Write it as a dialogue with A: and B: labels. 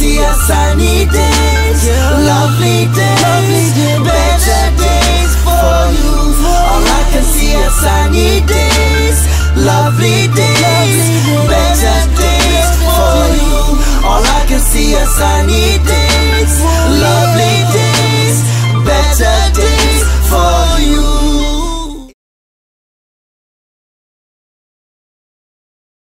A: see a sunny days, lovely days, better days for you. All I can see are sunny days, lovely days, better days for you. All I can see are sunny days.